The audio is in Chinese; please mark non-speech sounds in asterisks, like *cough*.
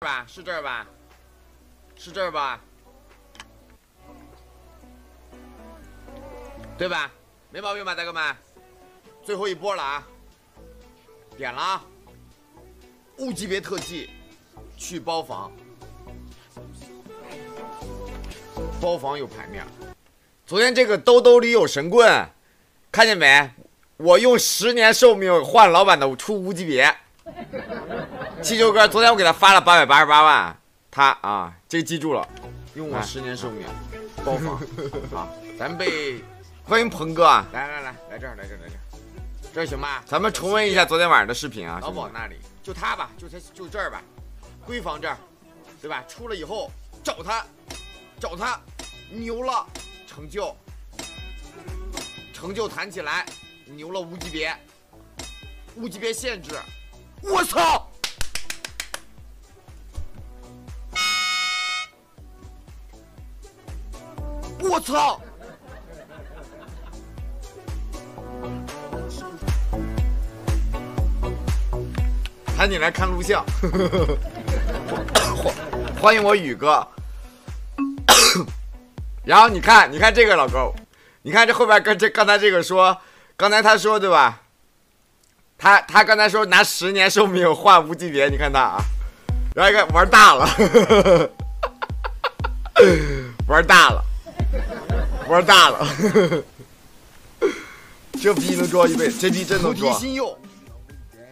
吧？是这儿吧？是这儿吧？对吧？没毛病吧，大哥们？最后一波了啊！点了啊！无级别特技，去包房，包房有牌面。昨天这个兜兜里有神棍，看见没？我用十年寿命换老板的出无级别。*laughs* 气球哥，昨天我给他发了八百八十八万，他啊，这个记住了，用我十年寿命包房。啊，*laughs* 咱们被欢迎鹏哥啊，来来来，来这儿，来这儿，来这儿，这儿行吧？咱们重温一下昨天晚上的视频啊。老鸨那里就他吧，就他就这儿吧，闺房这儿，对吧？出了以后找他，找他，牛了，成就，成就弹起来，牛了无级别，无级别限制，我操！我操！喊你来看录像，欢 *laughs* 欢迎我宇哥。*coughs* 然后你看，你看这个老高，你看这后边跟这刚才这个说，刚才他说对吧？他他刚才说拿十年寿命换无级别，你看他啊，然后一个玩大了，玩大了。玩大了，*laughs* 这逼能装一辈子，这逼真能装。